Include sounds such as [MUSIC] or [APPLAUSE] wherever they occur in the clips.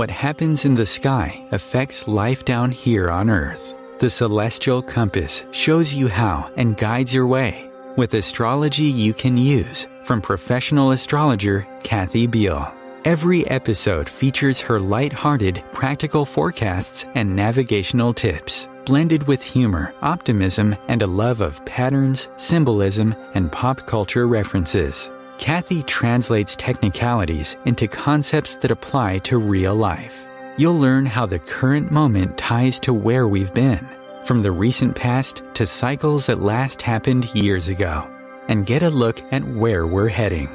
What happens in the sky affects life down here on Earth. The Celestial Compass shows you how and guides your way with astrology you can use from professional astrologer Kathy Biehl. Every episode features her light-hearted, practical forecasts and navigational tips, blended with humor, optimism, and a love of patterns, symbolism, and pop culture references. Kathy translates technicalities into concepts that apply to real life. You'll learn how the current moment ties to where we've been, from the recent past to cycles that last happened years ago, and get a look at where we're heading.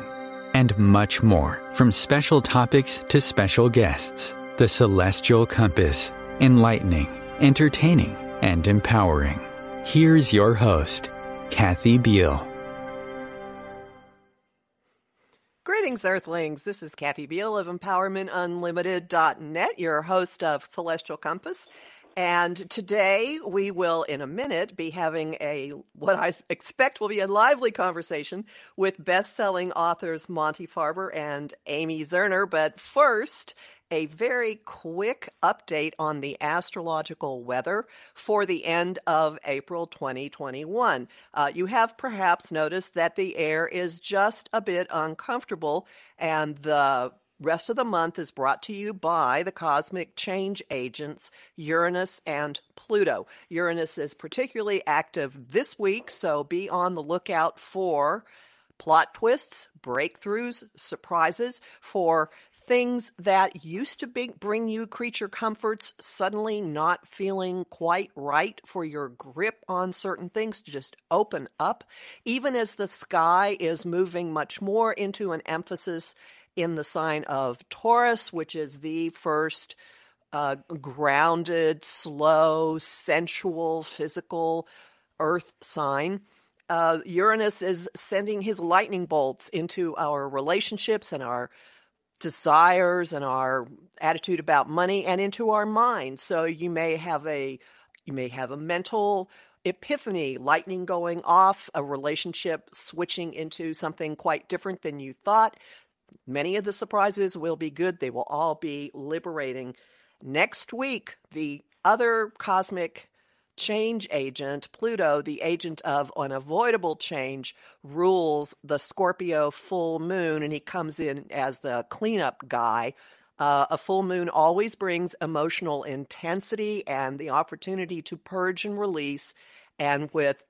And much more, from special topics to special guests. The Celestial Compass, enlightening, entertaining, and empowering. Here's your host, Kathy Biehl. Greetings, Earthlings. This is Kathy Biehl of EmpowermentUnlimited.net, your host of Celestial Compass. And today we will, in a minute, be having a what I expect will be a lively conversation with best-selling authors Monte Farber and Amy Zerner. But first, a very quick update on the astrological weather for the end of April 2021. Uh, you have perhaps noticed that the air is just a bit uncomfortable, and the rest of the month is brought to you by the cosmic change agents Uranus and Pluto. Uranus is particularly active this week, so be on the lookout for plot twists, breakthroughs, surprises, for things that used to be, bring you creature comforts suddenly not feeling quite right for your grip on certain things to just open up, even as the sky is moving much more into an emphasis in the sign of Taurus, which is the first uh, grounded, slow, sensual, physical earth sign. Uh, Uranus is sending his lightning bolts into our relationships and our desires and our attitude about money and into our mind. So you may have a you may have a mental epiphany, lightning going off, a relationship switching into something quite different than you thought. Many of the surprises will be good. They will all be liberating. Next week, the other cosmic change agent, Pluto, the agent of unavoidable change, rules the Scorpio full moon, and he comes in as the cleanup guy. Uh, a full moon always brings emotional intensity and the opportunity to purge and release. And with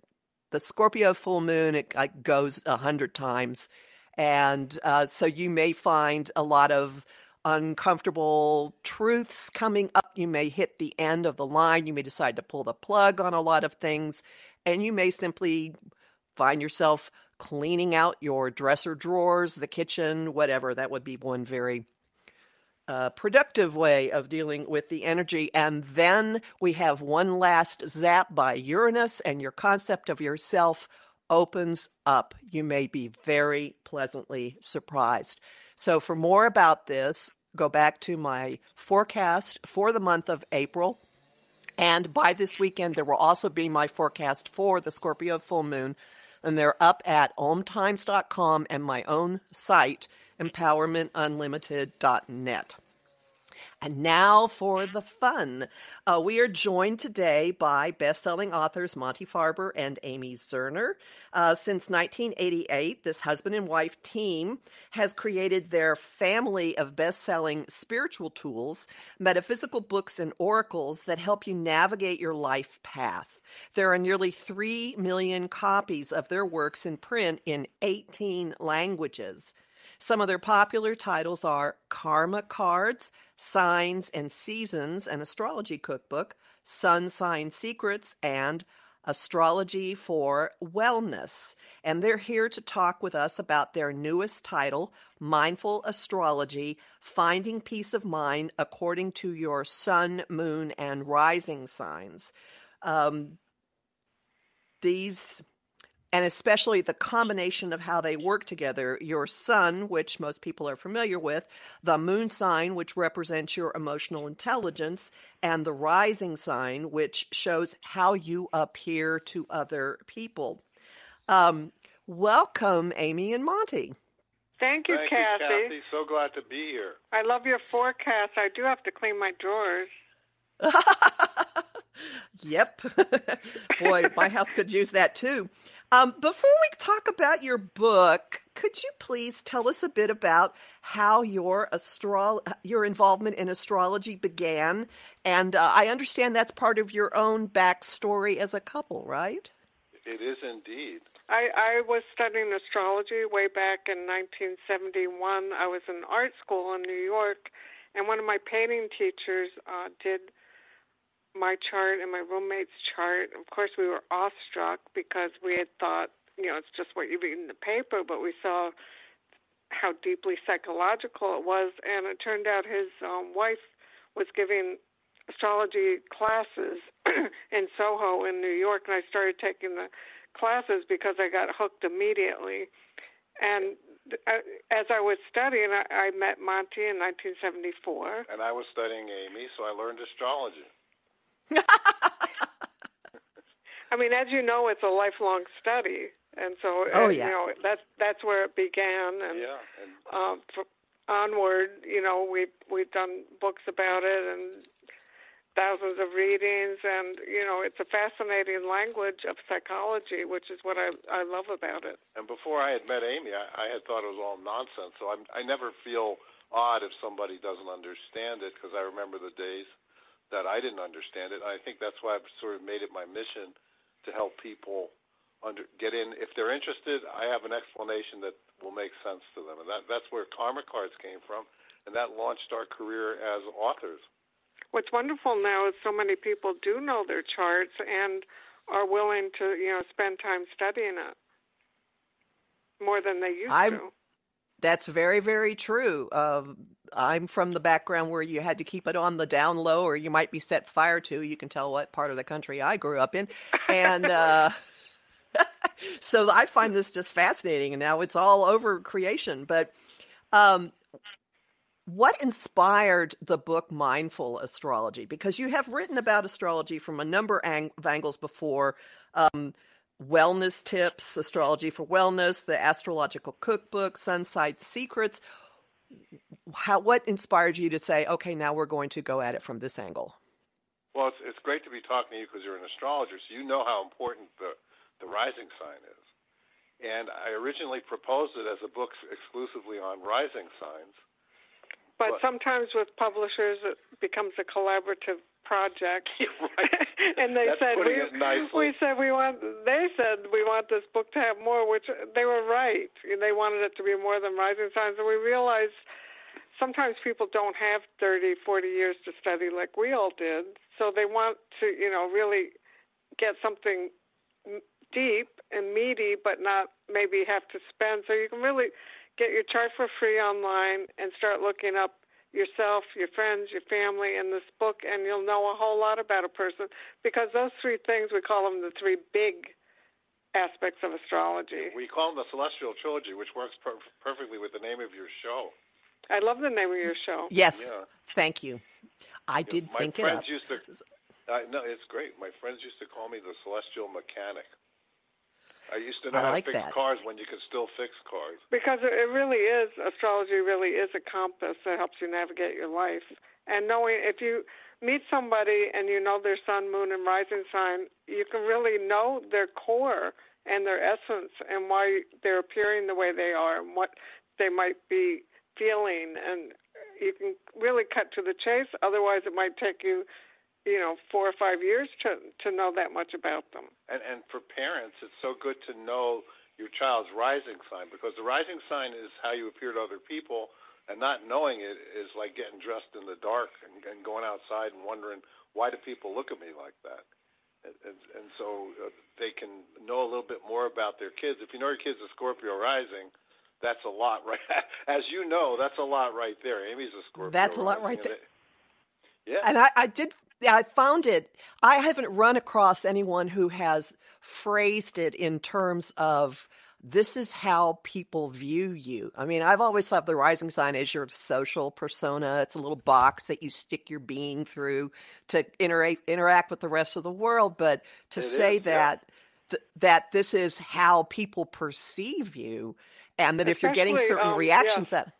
the Scorpio full moon, it like, goes a hundred times. And uh, so you may find a lot of uncomfortable truths coming up. You may hit the end of the line. You may decide to pull the plug on a lot of things. And you may simply find yourself cleaning out your dresser drawers, the kitchen, whatever. That would be one very uh, productive way of dealing with the energy. And then we have one last zap by Uranus, and your concept of yourself opens up. You may be very pleasantly surprised. So, for more about this, go back to my forecast for the month of April. And by this weekend, there will also be my forecast for the Scorpio full moon. And they're up at omtimes.com and my own site, empowermentunlimited.net. And now for the fun. Uh, we are joined today by best-selling authors Monte Farber and Amy Zerner. Uh, since 1988, this husband and wife team has created their family of best-selling spiritual tools, metaphysical books, and oracles that help you navigate your life path. There are nearly 3 million copies of their works in print in 18 languages. Some of their popular titles are Karma Cards, Signs and Seasons, an astrology cookbook, Sun Sign Secrets, and Astrology for Wellness. And they're here to talk with us about their newest title, Mindful Astrology Finding Peace of Mind According to Your Sun, Moon, and Rising Signs. Um, these and especially the combination of how they work together. Your sun, which most people are familiar with, the moon sign, which represents your emotional intelligence, and the rising sign, which shows how you appear to other people. Um, welcome, Amy and Monte. Thank you, Thank Kathy. you, Kathy. So glad to be here. I love your forecast. I do have to clean my drawers. [LAUGHS] yep. [LAUGHS] Boy, my house could use that too. Um, before we talk about your book, could you please tell us a bit about how your astro- your involvement in astrology began? And uh, I understand that's part of your own backstory as a couple, right? It is indeed. I, I was studying astrology way back in 1971. I was in art school in New York, and one of my painting teachers uh, did my chart and my roommate's chart. Of course, we were awestruck because we had thought, you know, it's just what you read in the paper, but we saw how deeply psychological it was. And it turned out his um, wife was giving astrology classes [CLEARS THROAT] in Soho in New York, and I started taking the classes because I got hooked immediately. And uh, as I was studying, I, I met Monte in 1974. And I was studying Amy, so I learned astrology. [LAUGHS] I mean, as you know, it's a lifelong study, and so oh, uh, yeah. you know that's that's where it began, and, yeah, and um, onward, you know, we've—we've done books about it and thousands of readings, and you know, it's a fascinating language of psychology, which is what I I love about it. And before I had met Amy, I, I had thought it was all nonsense. So I'm, I never feel odd if somebody doesn't understand it because I remember the days that I didn't understand it. And I think that's why I've sort of made it my mission to help people under get in. If they're interested, I have an explanation that will make sense to them, and that that's where karma cards came from, and that launched our career as authors. What's wonderful now is so many people do know their charts and are willing to, you know, spend time studying it more than they used I'm, to. That's very, very true. Uh, I'm from the background where you had to keep it on the down low, or you might be set fire to. You can tell what part of the country I grew up in, and uh, [LAUGHS] [LAUGHS] so I find this just fascinating. And now it's all over creation. But um, what inspired the book Mindful Astrology? Because you have written about astrology from a number of angles before. Um, wellness tips, astrology for wellness, the astrological cookbook, Sun Sign Secrets. How what inspired you to say, okay, now we're going to go at it from this angle? Well, it's it's great to be talking to you because you're an astrologer, so you know how important the the rising sign is. And I originally proposed it as a book exclusively on rising signs. But, but sometimes with publishers, it becomes a collaborative project. [LAUGHS] right. [LAUGHS] and they That's said we we said we want they said we want this book to have more, which they were right. They wanted it to be more than rising signs, and we realized sometimes people don't have 30, 40 years to study like we all did, so they want to, you know, really get something deep and meaty, but not maybe have to spend. So you can really get your chart for free online and start looking up yourself, your friends, your family in this book, and you'll know a whole lot about a person because those three things we call them the three big aspects of astrology. We call them the celestial trilogy, which works per- perfectly with the name of your show. I love the name of your show. Yes, yeah. thank you. I did My think it friends up. used to. Uh, no, it's great. My friends used to call me the celestial mechanic. I used to know I how like to fix that. cars when you could still fix cars. Because it it really is, astrology really is a compass that helps you navigate your life. And knowing if you meet somebody and you know their sun, moon, and rising sign, you can really know their core and their essence and why they're appearing the way they are and what they might be feeling. And you can really cut to the chase. Otherwise, it might take you you know four or five years to to know that much about them. And and for parents, it's so good to know your child's rising sign because the rising sign is how you appear to other people, and not knowing it is like getting dressed in the dark and, and going outside and wondering why do people look at me like that. And, and, so uh, they can know a little bit more about their kids. If you know your kid's a Scorpio rising, that's a lot, right? [LAUGHS] As you know, that's a lot right there. Amy's a Scorpio. That's a lot right there. it- yeah. And I, I did. I found it. I haven't run across anyone who has phrased it in terms of this is how people view you. I mean, I've always thought the rising sign is your social persona. It's a little box that you stick your being through to interact interact with the rest of the world. But to It say is, yeah. that th- that this is how people perceive you, and that if you're getting certain um, reactions yeah. at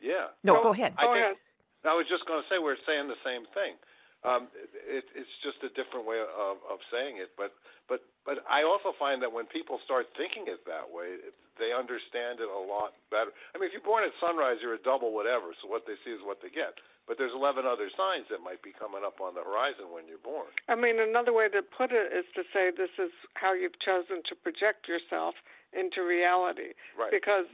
Yeah. no, Go- go ahead. I Go think, ahead. I was just going to say we're saying the same thing. Um, it, it's just a different way of, of saying it, but but but I also find that when people start thinking it that way, they understand it a lot better. I mean, if you're born at sunrise, you're a double whatever, so what they see is what they get. But there's 11 other signs that might be coming up on the horizon when you're born. I mean, another way to put it is to say this is how you've chosen to project yourself into reality. Right. Because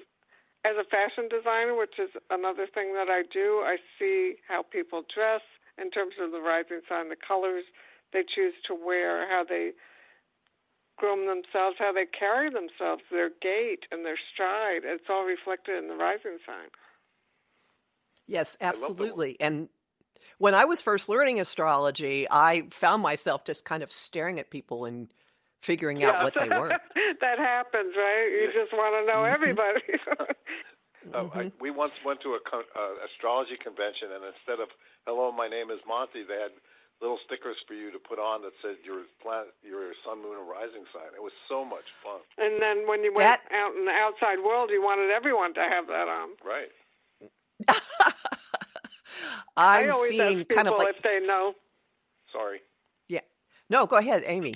as a fashion designer, which is another thing that I do, I see how people dress in terms of the rising sign, the colors they choose to wear, how they groom themselves, how they carry themselves, their gait and their stride. It's all reflected in the rising sign. Yes, love the one. absolutely. And when I was first learning astrology, I found myself just kind of staring at people and figuring out what they were. [LAUGHS] that happens, right? You just want to know everybody. Uh, [LAUGHS] I, we once went to a con- uh, astrology convention, and instead of "Hello, my name is Monte," they had little stickers for you to put on that said your planet, your sun, moon, and rising sign. It was so much fun. and then when you went That- out in the outside world, you wanted everyone to have that on. Right. [LAUGHS] I I'm always seeing ask kind of like if they know. Sorry. yeah. No, go ahead, Amy.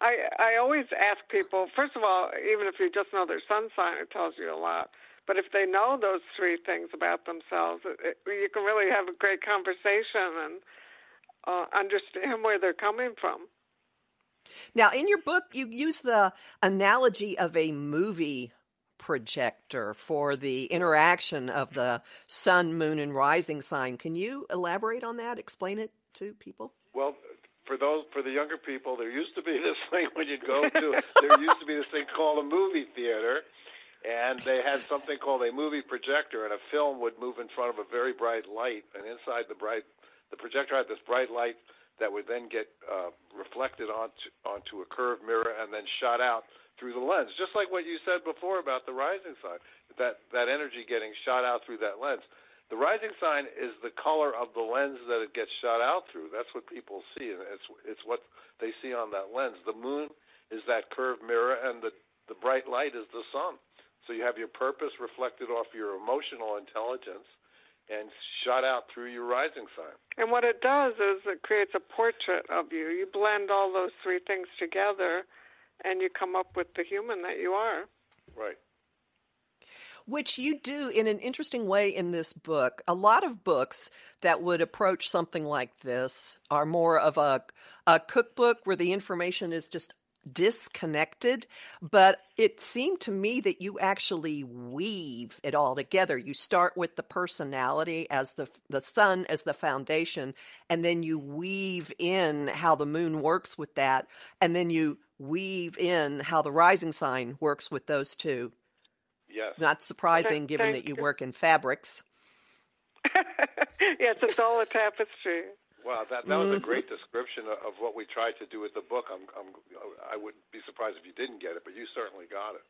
I I always ask people. First of all, even if you just know their sun sign, it tells you a lot. But if they know those three things about themselves, it, it, you can really have a great conversation and uh, understand where they're coming from. Now, in your book, you use the analogy of a movie projector for the interaction of the sun, moon, and rising sign. Can you elaborate on that? Explain it to people? Well, for those for the younger people, there used to be [LAUGHS] this thing when you'd go to [LAUGHS] there used to be this thing called a movie theater, and they had something called a movie projector, and a film would move in front of a very bright light, and inside the bright the projector had this bright light that would then get uh, reflected onto onto a curved mirror and then shot out through the lens, just like what you said before about the rising sign. That that energy getting shot out through that lens. The rising sign is the color of the lens that it gets shot out through. That's what people see, and it's it's what they see on that lens. The moon is that curved mirror, and the the bright light is the sun. So you have your purpose reflected off your emotional intelligence and shot out through your rising sign. And what it does is it creates a portrait of you. You blend all those three things together, and you come up with the human that you are. Right. Which you do in an interesting way in this book. A lot of books that would approach something like this are more of a, a cookbook where the information is just disconnected, but it seemed to me that you actually weave it all together. You start with the personality as the the sun as the foundation, and then you weave in how the moon works with that, and then you weave in how the rising sign works with those two. Yes. Not surprising Okay, given thank that you you. work in fabrics. [LAUGHS] yes, it's all a tapestry. Wow, that that was a great description of, of what we tried to do with the book. I'm, I'm I wouldn't be surprised if you didn't get it, but you certainly got it.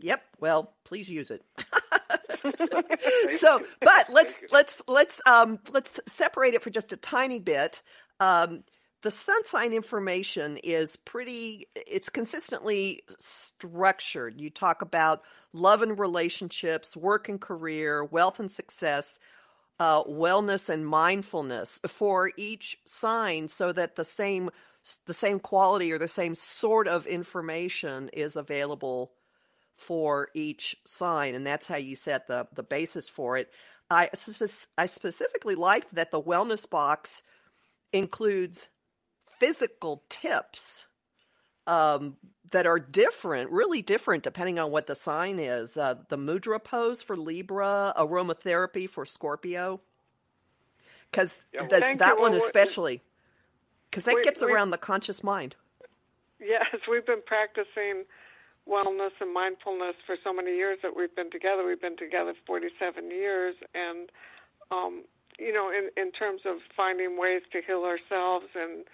Yep. Well, please use it. [LAUGHS] so, but let's let's let's um let's separate it for just a tiny bit. Um, the sun sign information is pretty. It's consistently structured. You talk about love and relationships, work and career, wealth and success, uh, wellness and mindfulness for each sign, so that the same the same quality or the same sort of information is available for each sign, and that's how you set the the basis for it. I I specifically liked that the wellness box includes physical tips um, that are different, really different, depending on what the sign is. Uh, the mudra pose for Libra, aromatherapy for Scorpio, because Yeah, well- that, one Well, especially, because that We- gets we- around the conscious mind. Yes, we've been practicing wellness and mindfulness for so many years that we've been together. We've been together 47 years, and um, you know, in in terms of finding ways to heal ourselves, and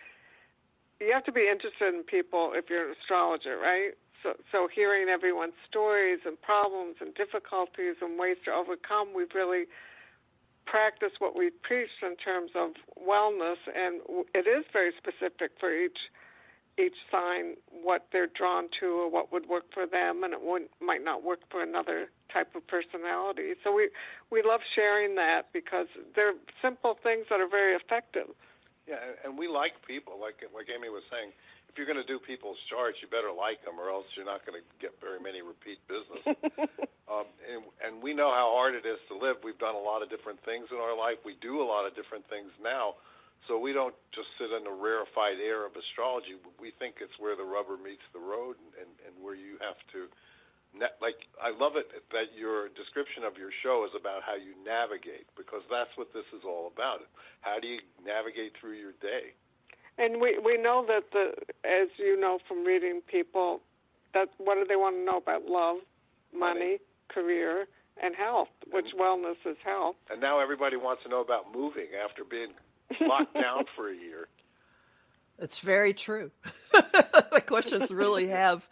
you have to be interested in people if you're an astrologer, right? So, so hearing everyone's stories and problems and difficulties and ways to overcome, we've really practiced what we preached in terms of wellness, and it is very specific for each each sign what they're drawn to or what would work for them, and it might not work for another type of personality. So we we love sharing that because they're simple things that are very effective. Yeah, and we like people, like like Amy was saying. If you're going to do people's charts, you better like them, or else you're not going to get very many repeat business. [LAUGHS] um, and, and we know how hard it is to live. We've done a lot of different things in our life. We do a lot of different things now so we don't just sit in the rarefied air of astrology. We think it's where the rubber meets the road, and, and where you have to, like, I love it that your description of your show is about how you navigate, because that's what this is all about. How do you navigate through your day? And we we know that the, as you know from reading people, that what do they want to know about love, money, money. career, and health, which and, wellness is health. And now everybody wants to know about moving after being locked [LAUGHS] down for a year. It's very true. [LAUGHS] the questions really have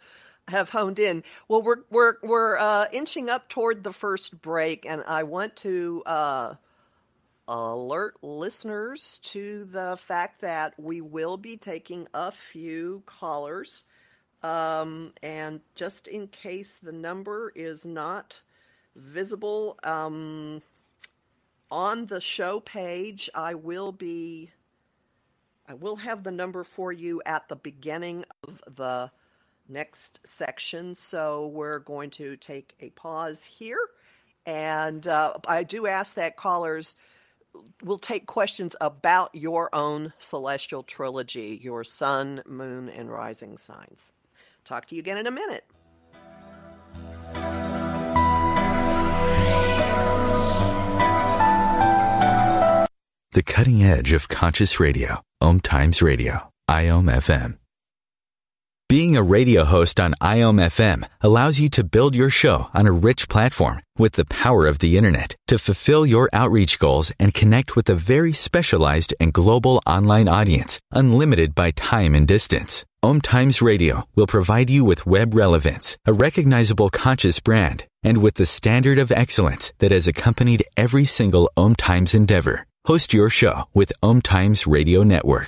have honed in. Well, we're we're we're uh, inching up toward the first break, and I want to uh, alert listeners to the fact that we will be taking a few callers. Um, and just in case the number is not visible, um, on the show page, I will be I will have the number for you at the beginning of the next section. So we're going to take a pause here. And uh, I do ask that callers will take questions about your own celestial trilogy, your sun, moon, and rising signs. Talk to you again in a minute. the cutting edge of conscious radio, OMTimes Radio, IOM FM. Being a radio host on IOM FM allows you to build your show on a rich platform with the power of the internet to fulfill your outreach goals and connect with a very specialized and global online audience, unlimited by time and distance. OMTimes Radio will provide you with web relevance, a recognizable conscious brand, and with the standard of excellence that has accompanied every single OMTimes endeavor. Host your show with OMTimes Radio Network.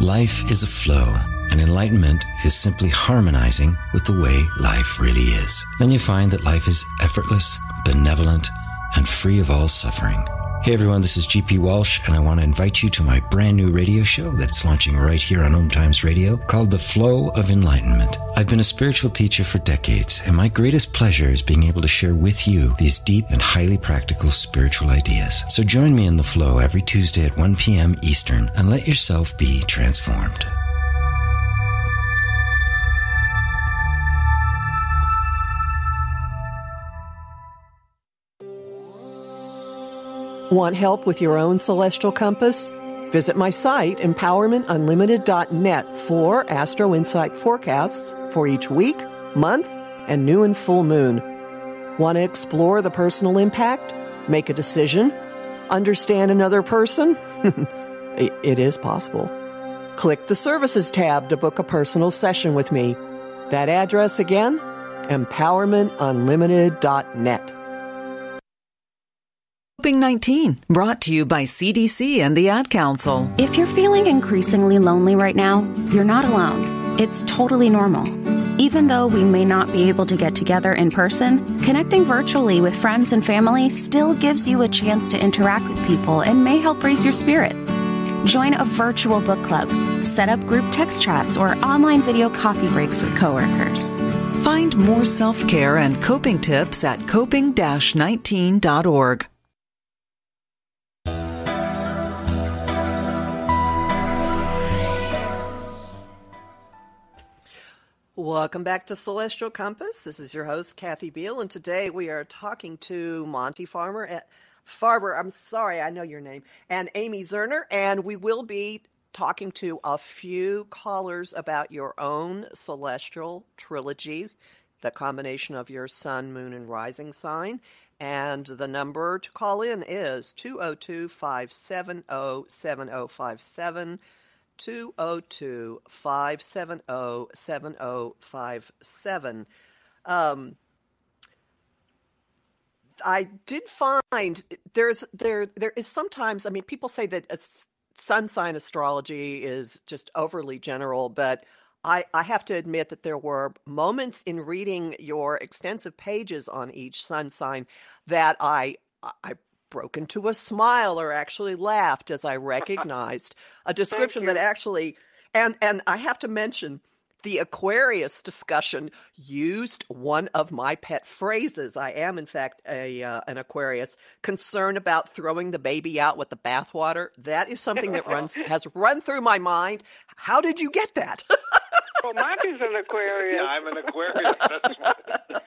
Life is a flow, and enlightenment is simply harmonizing with the way life really is. Then you find that life is effortless, benevolent, and free of all suffering. Hey everyone, this is GP Walsh, and I want to invite you to my brand new radio show that's launching right here on OMTimes Radio called The Flow of Enlightenment. I've been a spiritual teacher for decades, and my greatest pleasure is being able to share with you these deep and highly practical spiritual ideas. So join me in the flow every Tuesday at 1 p.m. Eastern and let yourself be transformed. Want help with your own celestial compass? Visit my site, empowermentunlimited.net, for Astro Insight forecasts for each week, month, and new and full moon. Want to explore the personal impact? Make a decision? Understand another person? [LAUGHS] it is possible. Click the Services tab to book a personal session with me. That address again? empowermentunlimited.net. Coping 19, brought to you by CDC and the Ad Council. If you're feeling increasingly lonely right now, you're not alone. It's totally normal. Even though we may not be able to get together in person, connecting virtually with friends and family still gives you a chance to interact with people and may help raise your spirits. Join a virtual book club, set up group text chats, or online video coffee breaks with coworkers. Find more self care and coping tips at coping 19.org. Welcome back to Celestial Compass. This is your host, Kathy Biehl, and today we are talking to Monte Farmer at Farber. I'm sorry, I know your name, and Amy Zerner, and we will be talking to a few callers about your own celestial trilogy, the combination of your sun, moon, and rising sign. And the number to call in is 202 570 7057. 202 570 7057. Um, I did find there's there there is sometimes I mean people say that sun sign astrology is just overly general, but I, I have to admit that there were moments in reading your extensive pages on each sun sign that I I broke into a smile or actually laughed as I [LAUGHS] recognized a description that actually and and I have to mention the Aquarius discussion used one of my pet phrases. I am, in fact, a uh, an Aquarius. Concern about throwing the baby out with the bathwater. That is something that runs [LAUGHS] has run through my mind. How did you get that? [LAUGHS] well, Monte's an Aquarius. Yeah, I'm an Aquarius. That's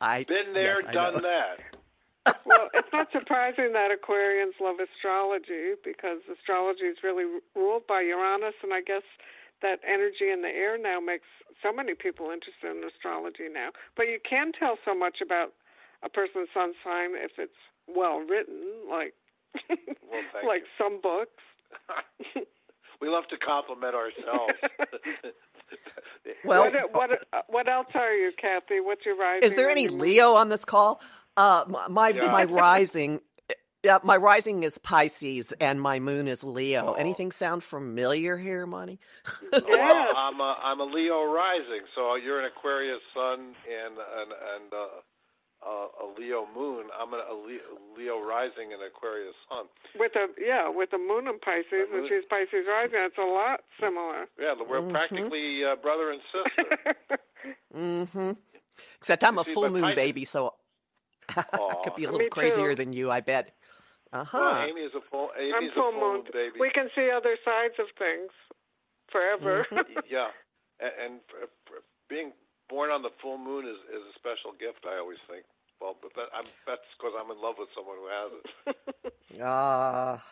I been there, yes, done that. Well, it's not surprising that Aquarians love astrology because astrology is really ruled by Uranus, and I guess that energy in the air now makes so many people interested in astrology now. But you can tell so much about a person's sun sign if it's well written, like well, like you. some books. [LAUGHS] [LAUGHS] we love to compliment ourselves. [LAUGHS] well, what, what what else are you, Kathy? What's your rising? Is there any Leo on this call? Uh, my Yeah. my [LAUGHS] rising, yeah, my rising is Pisces and my moon is Leo. Oh. Anything sound familiar here, Monte? Yeah. Well, I'm a, I'm a Leo rising, so you're an Aquarius sun and and, and uh, uh, a Leo moon. I'm a, a Leo, Leo rising and Aquarius sun. with a yeah, with the moon in Pisces, My and she's Pisces rising. It's a lot similar. Yeah, we're Mm-hmm. practically uh, brother and sister. [LAUGHS] Mm-hmm. Except I'm a See, full moon Pisces- baby, so [LAUGHS] I Aw. could be a little crazier too. than you, I bet. Uh huh. Well, Amy is a full. Amy's I'm full a full moon. moon baby. We can see other sides of things forever. Mm-hmm. [LAUGHS] yeah, and, and f- f- being born on the full moon is is a special gift. I always think. Well, but that, I'm, that's because I'm in love with someone who has it. [LAUGHS] Ah.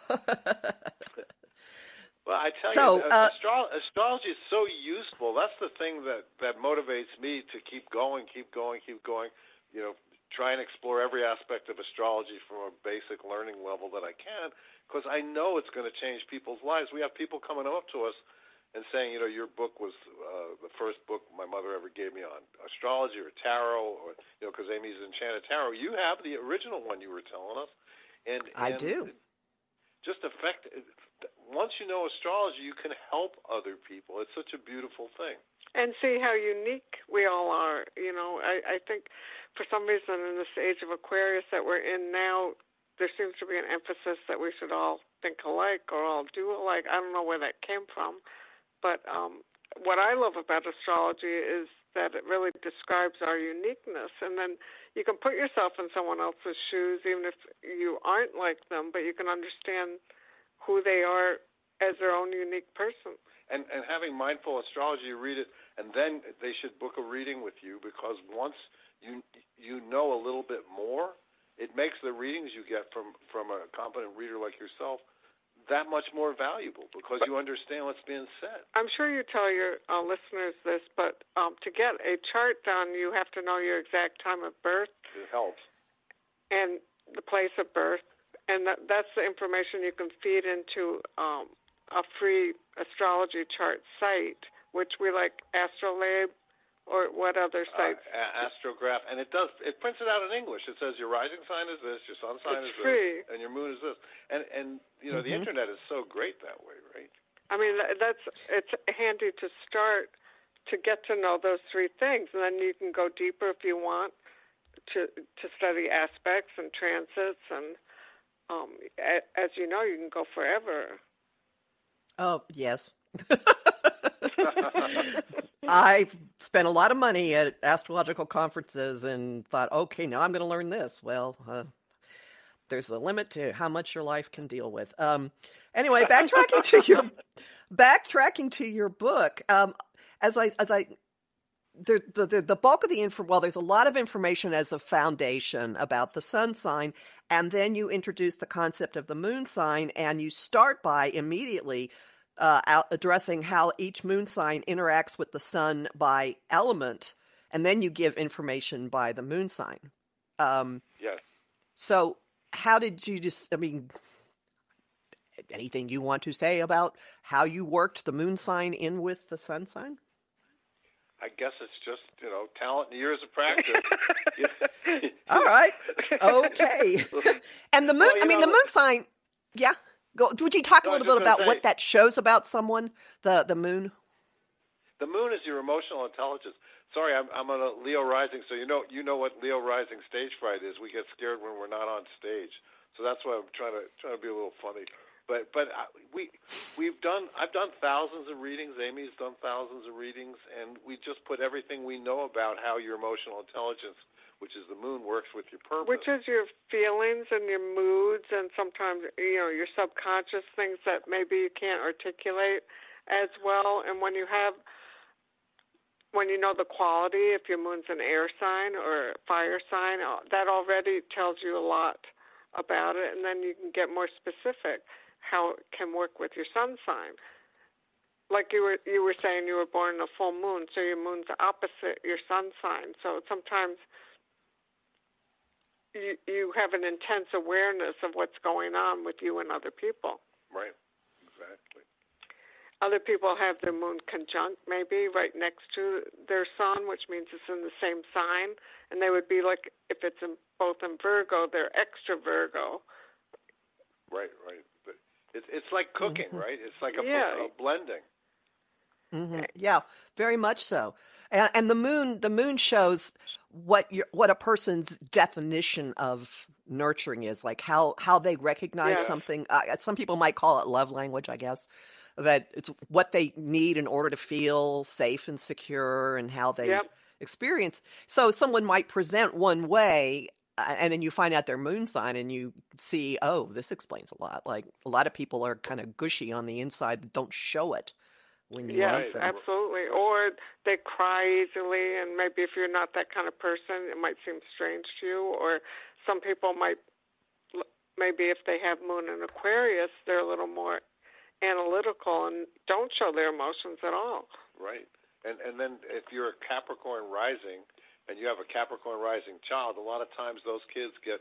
Well, I tell So, you, uh, astro- astrology is so useful. That's the thing that that motivates me to keep going, keep going, keep going. You know, try and explore every aspect of astrology from a basic learning level that I can, because I know it's going to change people's lives. We have people coming up to us and saying, you know, your book was uh, the first book my mother ever gave me on astrology or tarot, or you know, because Amy's Enchanted Tarot. You have the original one you were telling us, and I do. Just affect. Once you know astrology, you can help other people. It's such a beautiful thing. and see how unique we all are. You know, I, I think for some reason in this age of Aquarius that we're in now, there seems to be an emphasis that we should all think alike or all do alike. I don't know where that came from, but um, what I love about astrology is that it really describes our uniqueness, and then you can put yourself in someone else's shoes, even if you aren't like them, but you can understand who they are as their own unique person. And and having mindful astrology, you read it, and then they should book a reading with you because once you you know a little bit more, it makes the readings you get from from a competent reader like yourself that much more valuable because you understand what's being said. I'm sure you tell your uh, listeners this, but um, to get a chart done, you have to know your exact time of birth It helps. and the place of birth, and that, that's the information you can feed into um, a free astrology chart site, which we like Astrolabe or what other sites. Uh, astrograph, and it does. It prints it out in English. It says your rising sign is this, your sun sign It's is free. this, and your moon is this. And and you know the internet is so great that way, right? I mean, that's it's handy to start to get to know those three things, and then you can go deeper if you want to to study aspects and transits, and um, as you know, you can go forever. Oh, yes. [LAUGHS] I've spent a lot of money at astrological conferences and thought, okay, now I'm going to learn this. Well, uh, there's a limit to how much your life can deal with. Um, anyway, backtracking to your [LAUGHS] backtracking to your book, um, as I as I the, the the bulk of the info well there's a lot of information as a foundation about the sun sign and then you introduce the concept of the moon sign and you start by immediately uh, out addressing how each moon sign interacts with the sun by element and then you give information by the moon sign um, Yes. so how did you just i mean anything you want to say about how you worked the moon sign in with the sun sign I guess it's just you know talent and years of practice. [LAUGHS] All right. Okay. [LAUGHS] and the moon. Well, I mean, know- the moon sign, yeah. Go, would you talk a No, I little bit about gonna what that shows about someone, the the moon? The moon is your emotional intelligence. Sorry, I'm I'm on a Leo rising, so you know you know what Leo rising stage fright is. We get scared when we're not on stage, so that's why I'm trying to trying to be a little funny. But but we we've done I've done thousands of readings. Amy's done thousands of readings, and we just put everything we know about how your emotional intelligence, which is the moon, works with your purpose. Which is your feelings and your moods, and sometimes you know your subconscious things that maybe you can't articulate as well. And when you have, when you know the quality, if your moon's an air sign or fire sign, uh, that already tells you a lot about it. And then you can get more specific how it can work with your sun sign. Like you were you were saying, you were born in a full moon, so your moon's opposite your sun sign. So sometimes you you have an intense awareness of what's going on with you and other people. right, exactly. Other people have their moon conjunct, maybe right next to their sun, which means it's in the same sign, and they would be like if it's in, both in Virgo, they're extra Virgo. Right, right. But it's it's like cooking, right? It's like a, Yeah. a blending. hmm Yeah, very much so. And, and the moon, the moon shows what your what a person's definition of nurturing is, like how how they recognize Yes. something. Uh, some people might call it love language, I guess. That it's what they need in order to feel safe and secure, and how they Yep. experience. So someone might present one way. Uh, And then you find out their moon sign, and you see, oh, this explains a lot. Like a lot of people are kind of gushy on the inside, that don't show it when you Yeah, them. absolutely. Or they cry easily, and maybe if you're not that kind of person, it might seem strange to you. Or some people might, maybe if they have Moon in Aquarius, they're a little more analytical and don't show their emotions at all. Right. And and then if you're a Capricorn rising and you have a Capricorn rising child, a lot of times those kids get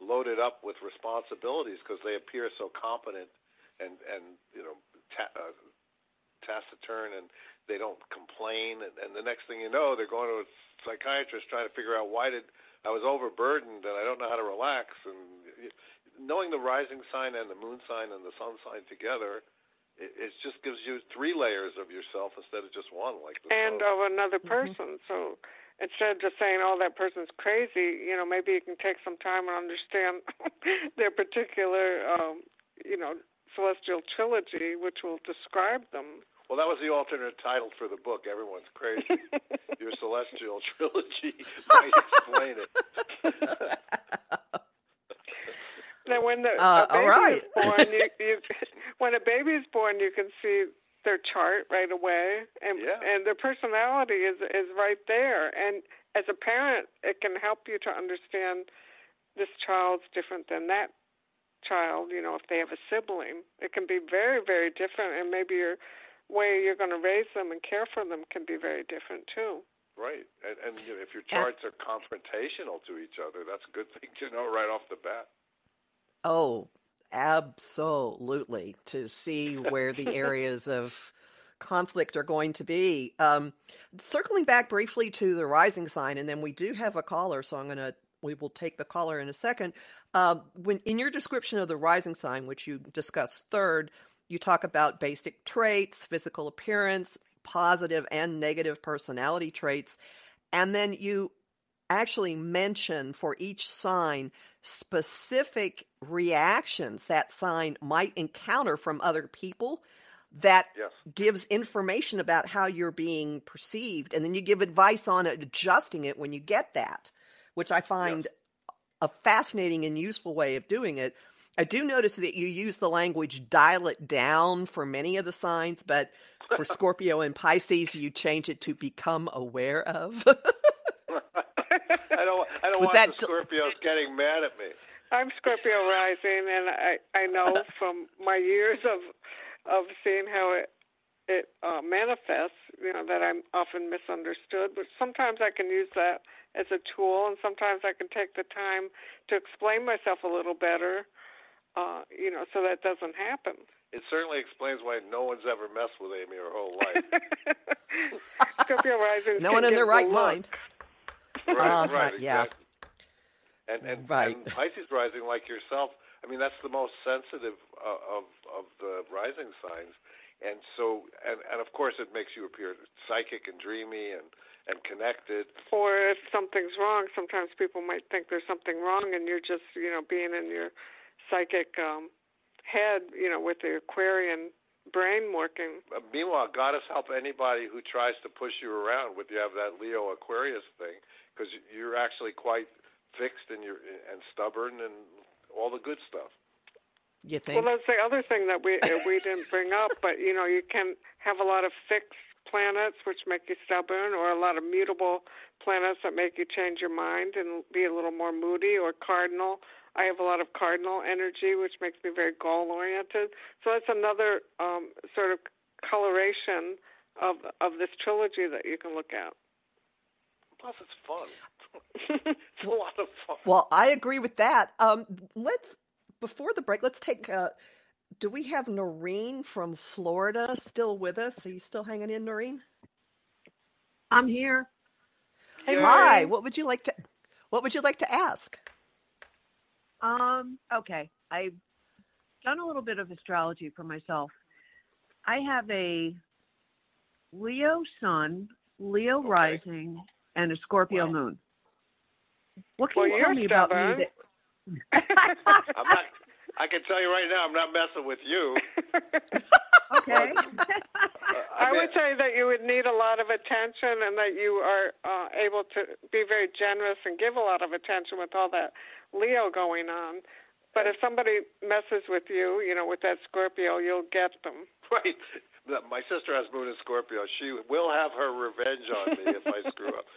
loaded up with responsibilities because they appear so competent and and you know ta- uh, taciturn and they don't complain and, and the next thing you know they're going to a psychiatrist trying to figure out why did I was overburdened and I don't know how to relax and knowing the rising sign and the moon sign and the sun sign together it, it just gives you three layers of yourself instead of just one like the and sun. of another person. So instead of just saying, "Oh, that person's crazy," you know, maybe you can take some time and understand [LAUGHS] their particular, um, you know, celestial trilogy, which will describe them. Well, that was the alternate title for the book. Everyone's crazy. [LAUGHS] Your celestial trilogy might explain it. Now, when the Uh, a baby all right. is born, you, [LAUGHS] you when a baby is born, you can see their chart right away, and Yeah. and their personality is is right there. And as a parent, it can help you to understand this child's different than that child. You know, if they have a sibling, it can be very very different, and maybe your way you're going to raise them and care for them can be very different too. Right. And, and you know, if your charts are confrontational to each other, that's a good thing to know right off the bat. Oh, absolutely. To see where the [LAUGHS] areas of conflict are going to be. Um, circling back briefly to the rising sign, and then we do have a caller, so I'm going to we will take the caller in a second. Um, when in your description of the rising sign, which you discussed third, you talk about basic traits, physical appearance, positive and negative personality traits, and then you actually mention for each sign specific reactions that sign might encounter from other people that Yes. gives information about how you're being perceived and then you give advice on adjusting it when you get that which i find a fascinating and useful way of doing it i do notice that you use the language dial it down for many of the signs but for [LAUGHS] scorpio and pisces you change it to become aware of [LAUGHS] [LAUGHS] I don't. I don't Was want that the Scorpios getting mad at me. I'm Scorpio rising, and I I know [LAUGHS] from my years of of seeing how it it uh, manifests, you know, that I'm often misunderstood. But sometimes I can use that as a tool, and sometimes I can take the time to explain myself a little better, uh, you know, so that doesn't happen. It certainly explains why no one's ever messed with Amy her whole life. [LAUGHS] Scorpio rising. no one in their right look. mind right, Uh-huh, right, yeah. Exactly. And and, Right. and Pisces rising, like yourself, I mean, that's the most sensitive uh, of of the rising signs, and so and and of course it makes you appear psychic and dreamy and and connected. Or if something's wrong, sometimes people might think there's something wrong, and you're just you know being in your psychic um, head, you know, with the Aquarian brain working. Uh, meanwhile, goddess help anybody who tries to push you around with you have that Leo Aquarius thing because you're actually quite fixed and you're and stubborn and all the good stuff. You think? Well, that's the other thing that we we didn't bring up, [LAUGHS] but you know, you can have a lot of fixed planets which make you stubborn, or a lot of mutable planets that make you change your mind and be a little more moody, or cardinal. I have a lot of cardinal energy, which makes me very goal oriented. So that's another um, sort of coloration of of this trilogy that you can look at. Plus, it's fun. [LAUGHS] it's a lot of fun. Well, I agree with that. Um, let's before the break, let's take. Uh, do we have Noreen from Florida still with us? Are you still hanging in, Noreen? I'm here. Hey, Hi. Maureen. What would you like to? What would you like to ask? Um, okay. I've done a little bit of astrology for myself. I have a Leo sun, Leo Okay. rising, and a Scorpio Wow. moon. What can Well, you tell me about stubborn. me [LAUGHS] I'm not. I can tell you right now, I'm not messing with you. [LAUGHS] Okay. I would say that you would need a lot of attention and that you are uh, able to be very generous and give a lot of attention with all that Leo going on. But if somebody messes with you, you know, with that Scorpio, you'll get them. [LAUGHS] Right. The- My sister has Moon in Scorpio. She will have her revenge on me if I screw up. [LAUGHS]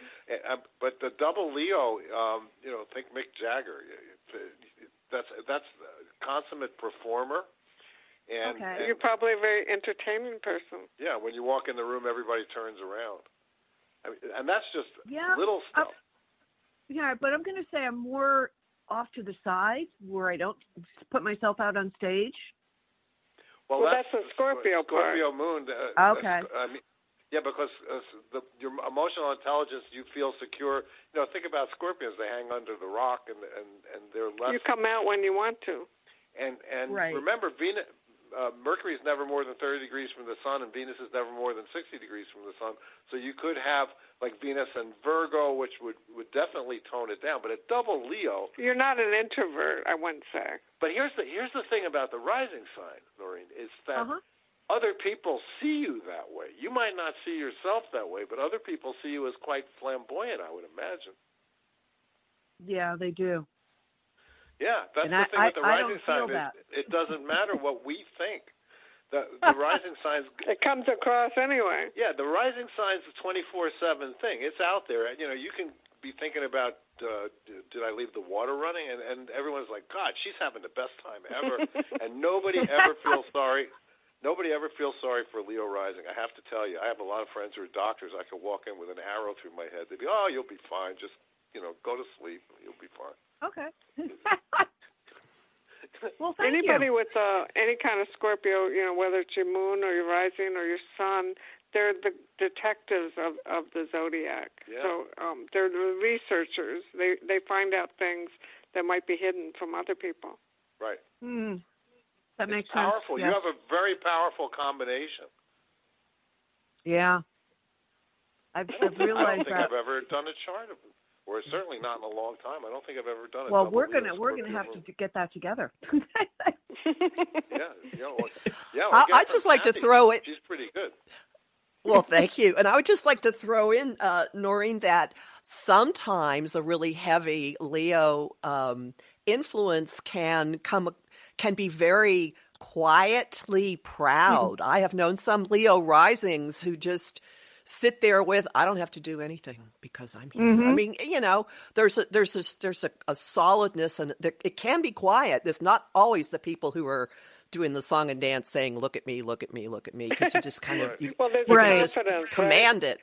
Um, But the double Leo, um, you know, think Mick Jagger. That's that's a consummate performer. And, Okay. and You're probably a very entertaining person. yeah, when you walk in the room, everybody turns around. I mean, and that's just Yeah, little stuff. yeah, but I'm going to say I'm more off to the side where I don't put myself out on stage. Well, that's the Scorpio part. Scorpio Moon. Uh, Okay. I mean, yeah, because uh, the, your emotional intelligence, you feel secure. You know, think about Scorpions; they hang under the rock, and and and they're less. You come out when you want to. and and Right. remember, Venus, uh, Mercury is never more than 30 degrees from the sun, and Venus is never more than 60 degrees from the sun. So you could have like Venus and Virgo, which would would definitely tone it down. But a double Leo. You're not an introvert, I wouldn't say. But here's the here's the thing about the rising sign, Noreen, is that Uh-huh. other people see you that way. You might not see yourself that way, but other people see you as quite flamboyant. I would imagine. Yeah, they do. Yeah, that's And the I- thing I- with the I rising don't sign feel it doesn't matter what we think. The the [LAUGHS] rising signs It comes across anyway. Yeah, the rising sign's a 24/7 thing. It's out there. You know, you can be thinking about uh, did I leave the water running and and everyone's like, "God, she's having the best time ever." [LAUGHS] and nobody ever feels sorry. Nobody ever feels sorry for Leo rising. I have to tell you, I have a lot of friends who are doctors. I could walk in with an arrow through my head. They'd be, "Oh, you'll be fine. Just, you know, go to sleep. You'll be fine." Okay. [LAUGHS] well, thank you. Anybody you. with uh, any kind of Scorpio, you know, whether it's your moon or your rising or your sun, they're the detectives of, of the zodiac. Yeah. So um, they're the researchers. They they find out things that might be hidden from other people. Right. Hmm. That makes it's powerful. sense. You have a very powerful combination. Yeah. I've, I've [LAUGHS] I don't realized think that. I've ever done a chart of or certainly not in a long time. I don't think I've ever done it. Well, we're gonna we're gonna have moon. to get that together. [LAUGHS] Yeah, yeah, well, yeah. I- well, get I'd just from like to throw it- She's pretty good. Well, thank you. And I would just like to throw in, uh, Noreen, that sometimes a really heavy Leo um, influence can come can be very quietly proud. I have known some Leo risings who just sit there with I don't have to do anything because I'm here. I mm-hmm. mean, you know, there's a there's a, there's a, a solidness and there, it can be quiet. There's not always the people who are doing the song and dance saying look at me, look at me, look at me because you just kind of [LAUGHS] you, Well, you a can just right? command it.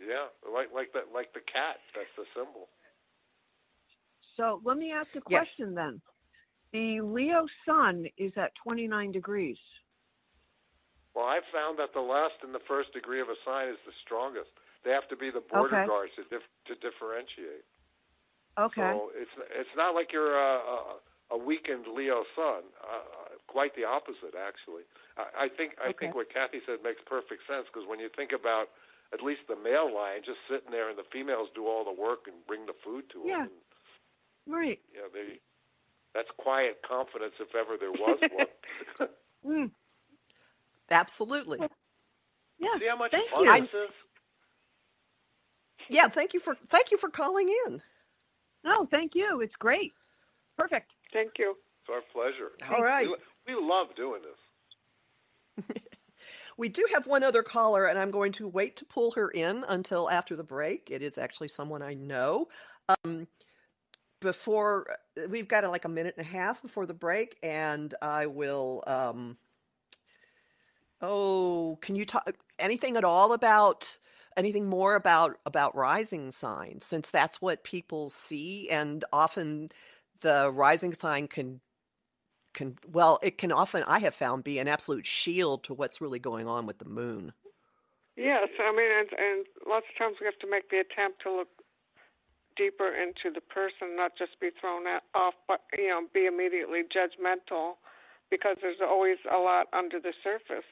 Yeah, like like that, like the cat. That's the symbol. so let me ask a Yes. question then. The Leo sun is at 29 degrees. Well, I found that the last and the first degree of a sign is the strongest. They have to be the border Okay. guards to dif- to differentiate. Okay. So it's it's not like you're a, a a weakened Leo sun. Uh, quite the opposite, actually. I, I think I Okay. think what Kathy said makes perfect sense because when you think about at least the male lion just sitting there and the females do all the work and bring the food to Yeah. him. And, Right. you know, they that's quiet confidence if ever there was [LAUGHS] one. [LAUGHS] Mm. Absolutely. Yeah. See how much Thank fun you. this is? Yeah, thank you for thank you for calling in. No, thank you. It's great. Perfect. Thank you. It's our pleasure. All right. We, we love doing this. [LAUGHS] We do have one other caller, and I'm going to wait to pull her in until after the break. It is actually someone I know. Um, before we've got like a minute and a half before the break, and I will. Um, oh, can you talk anything at all about anything more about about rising signs? Since that's what people see, and often the rising sign can can well it can often i have found be an absolute shield to what's really going on with the moon Yes, I mean, and, and lots of times we have to make the attempt to look deeper into the person, not just be thrown at, off, but you know, be immediately judgmental, because there's always a lot under the surface.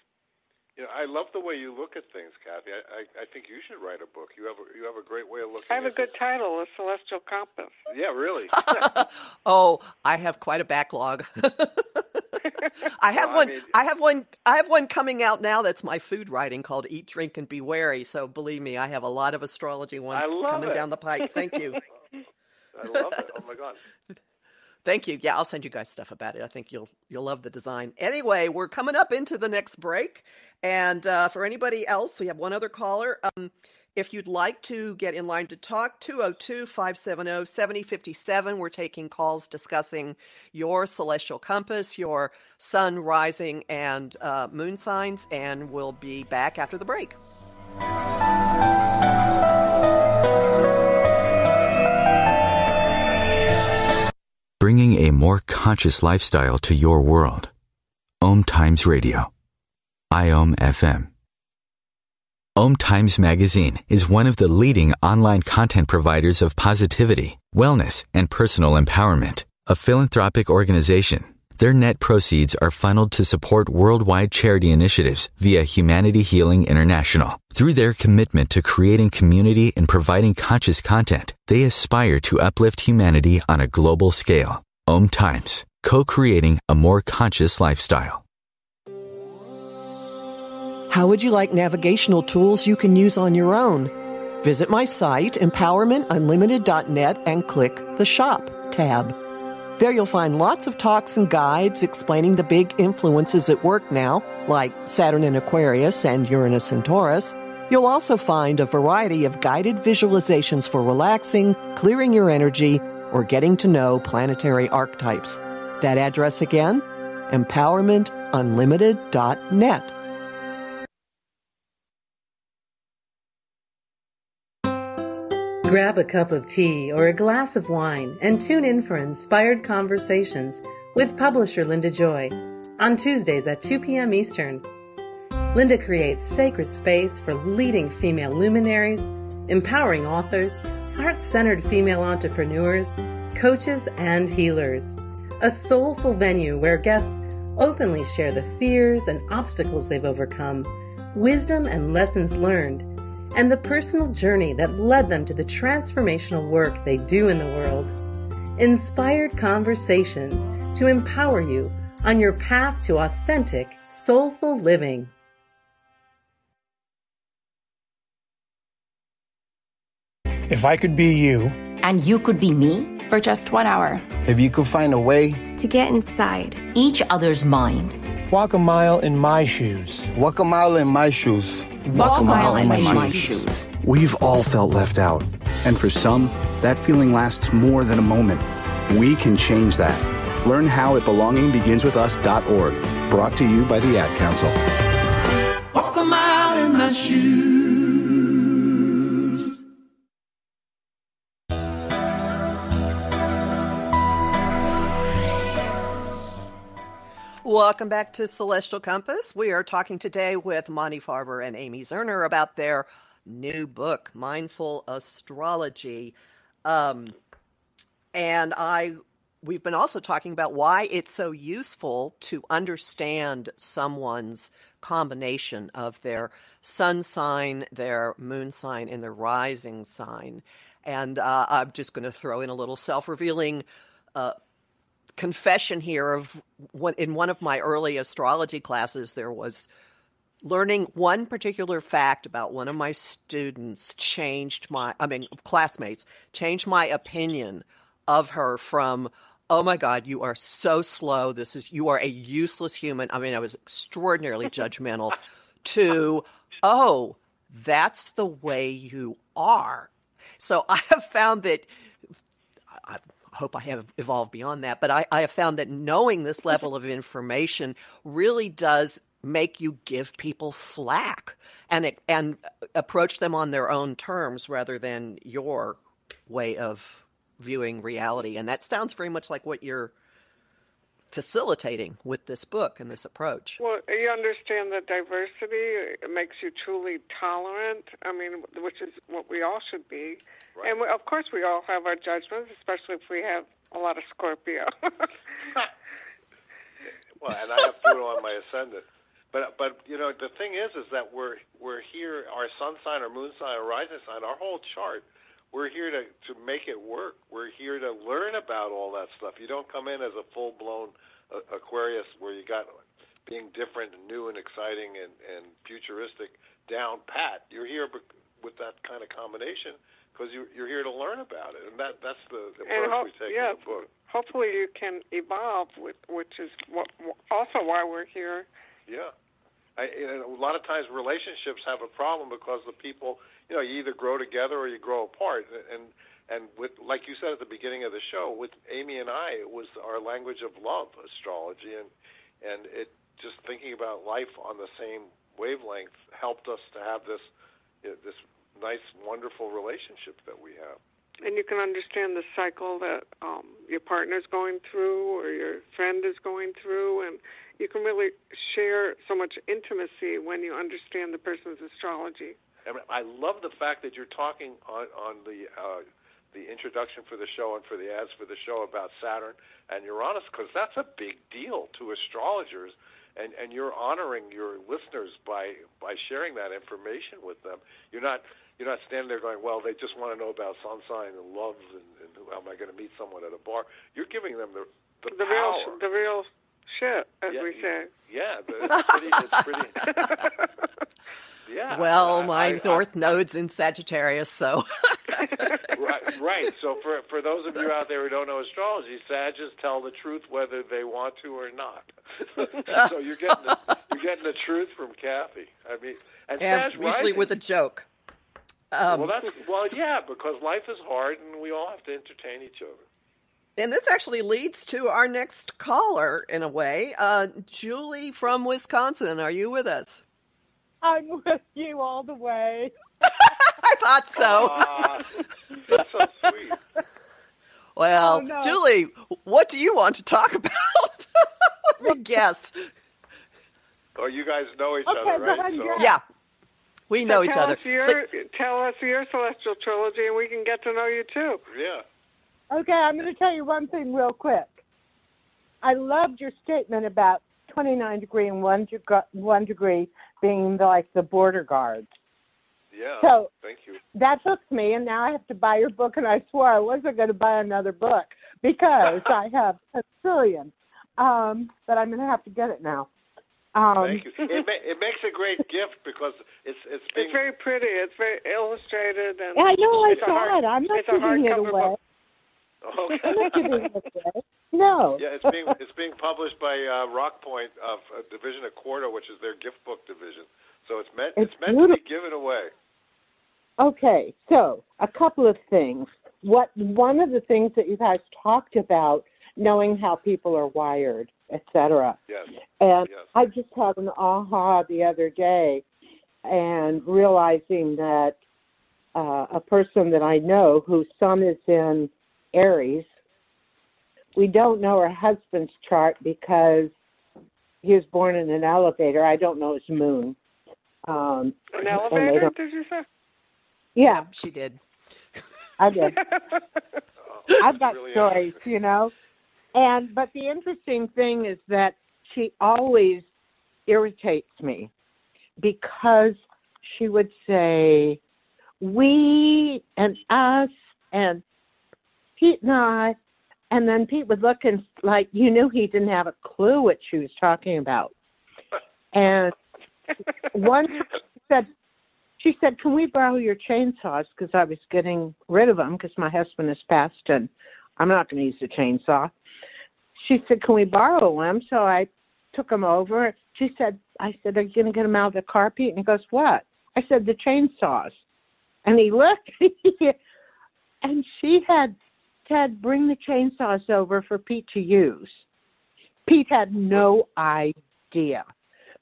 You know, I love the way you look at things, Kathy. I, I, I think you should write a book. You have a, you have a great way of looking. I have a good this. title, The Celestial Compass. Yeah, really. [LAUGHS] oh i have quite a backlog [LAUGHS] i have Well, I one mean- i have one i have one coming out now that's my food writing called eat drink and be wary so believe me i have a lot of astrology ones coming it. down the pike thank you [LAUGHS] I love it. Oh my god. Thank you. Yeah, I'll send you guys stuff about it. I think you'll you'll love the design. Anyway, we're coming up into the next break, and uh, for anybody else, we have one other caller. Um, if you'd like to get in line to talk, 202 570 7057. We're taking calls discussing your celestial compass, your sun, rising, and uh, moon signs, and we'll be back after the break. Bringing a more conscious lifestyle to your world. OMTimes Radio. IOM FM. OMTimes Magazine is one of the leading online content providers of positivity, wellness, and personal empowerment. A philanthropic organization, their net proceeds are funneled to support worldwide charity initiatives via Humanity Healing International. Through their commitment to creating community and providing conscious content, they aspire to uplift humanity on a global scale. OMTimes, co-creating a more conscious lifestyle. How would you like navigational tools you can use on your own? Visit my site, empowermentunlimited.net, and click the Shop tab. There you'll find lots of talks and guides explaining the big influences at work now, like Saturn in Aquarius and Uranus in Taurus. You'll also find a variety of guided visualizations for relaxing, clearing your energy, or getting to know planetary archetypes. That address again? empowermentunlimited.net. Grab a cup of tea or a glass of wine and tune in for inspired conversations with publisher Linda Joy on Tuesdays at 2 p.m. Eastern. Linda creates sacred space for leading female luminaries, empowering authors, heart centered female entrepreneurs, coaches, and healers. A soulful venue where guests openly share the fears and obstacles they've overcome, wisdom and lessons learned, and the personal journey that led them to the transformational work they do in the world. Inspired conversations to empower you on your path to authentic, soulful living. If I could be you, And you could be me for just one hour. if you could find a way, To get inside each other's mind. walk a mile in my shoes. Walk a mile in my shoes. Walk a mile in my shoes. We've all felt left out. And for some, that feeling lasts more than a moment. We can change that. Learn how at belongingbeginswithus.org. Brought to you by the Ad Council. Welcome back to Celestial Compass. We are talking today with Monte Farber and Amy Zerner about their new book, Mindful Astrology. Um, and I we've been also talking about why it's so useful to understand someone's combination of their sun sign, their moon sign, and their rising sign. And uh, I'm just going to throw in a little self revealing uh, confession here of one, in one of my early astrology classes, there was learning one particular fact about one of my students changed my, I mean, classmates changed my opinion of her from oh my god you are so slow. This is you are a useless human. I mean i was extraordinarily [LAUGHS] judgmental to oh that's the way you are. So [LAUGHS] i have found that hope i have evolved beyond that but i, I have found that knowing this level of information really does make you give people slack and and approach them on their own terms rather than your way of viewing reality. And that sounds very much like what you're facilitating with this book and this approach. Well, you understand that diversity makes you truly tolerant. I mean, which is what we all should be. Right. And we, of course, we all have our judgments, especially if we have a lot of Scorpio. [LAUGHS] well, and I have Pluto on my ascendant. But but you know the thing is is that we're we're here our sun sign, our moon sign, our rising sign, our whole chart we're here to to make it work. We're here to learn about all that stuff. You don't come in as a full blown uh, Aquarius where you got being different and new and exciting and and futuristic down pat. You're here with that kind of combination because you, you're here to learn about it, and that that's the, approach ho- we take yeah, in the book. Hopefully, you can evolve, with, which is what, also why we're here. Yeah. I, and a lot of times relationships have a problem because the people you know, you either grow together or you grow apart. And and with like you said at the beginning of the show, with Amy and I, it was our language of love, astrology, and and it just thinking about life on the same wavelength helped us to have this you know, this nice, wonderful relationship that we have. And you can understand the cycle that um, your partner's going through or your friend is going through, and you can really share so much intimacy when you understand the person's astrology. And I love the fact that you're talking on on the uh, the introduction for the show and for the ads for the show about Saturn and Uranus because that's a big deal to astrologers, and and you're honoring your listeners by by sharing that information with them. You're not you're not standing there going, well, they just want to know about sun sign and love and, and am I going to meet someone at a bar? You're giving them the the, the power. real the real shit, as yeah, we say. Yeah, [LAUGHS] it's pretty. It's pretty [LAUGHS] [LAUGHS] Yeah. Well, my I, north I, node's in Sagittarius, so. [LAUGHS] right, right. So for for those of you out there who don't know astrology, Sages tell the truth whether they want to or not. [LAUGHS] so you're getting the, you're getting the truth from Kathy. I mean, and, and Sag usually rising, with a joke. Um, well, that's well, yeah, because life is hard, and we all have to entertain each other. And this actually leads to our next caller, in a way. Uh, Julie from Wisconsin, are you with us? I'm with you all the way. [LAUGHS] I thought so. Uh, that's so sweet. Well, Oh, no. Julie, what do you want to talk [LAUGHS] about? Let me guess. Oh, you guys know each Okay, other, right? So. Yeah, we know each other. Your, So- tell us your celestial trilogy, and we can get to know you too. yeah. Okay, I'm going to tell you one thing real quick. I loved your statement about 29 degree and one, deg- one degree being the, like the border guards. Yeah. So- thank you. That hooked me, and now I have to buy your book, and I swore I wasn't going to buy another book because I [LAUGHS] have a trillion. Um, but I'm going to have to get it now. Um, Thank you. It, ma- it makes a great [LAUGHS] gift because it's it's being It's very pretty. It's very illustrated, and I know I it's saw hard, it. I'm not giving it away. book. Okay. I'm not giving it away. No. Yeah, it's being it's being published by uh, Rockpoint of a division of Quarto, which is their gift book division. So it's meant it's, It's meant to be given away. Okay, so a couple of things. What one of the things that you guys talked about, knowing how people are wired, etc. Yes. And Yes. I just had an aha the other day, and realizing that uh, a person that I know whose son is in Aries, we don't know her husband's chart because he was born in an elevator. I don't know his moon. Um, An elevator? Did you say? Yeah, She did. I did. Oh, [LAUGHS] I've got really stories, you know. And but the interesting thing is that she always irritates me because she would say we and us and Pete and I and then Pete would look and like you knew he didn't have a clue what she was talking about. And once she said she said, "Can we borrow your chainsaws?" Because I was getting rid of them because my husband has passed and I'm not going to use the chainsaw. She said, "Can we borrow them?" So I took them over. She said, "I said, are you going to get them out of the car, Pete?" And he goes, "What?" I said, "The chainsaws." And he looked, [LAUGHS] and she had said, "Bring the chainsaws over for Pete to use." Pete had no idea.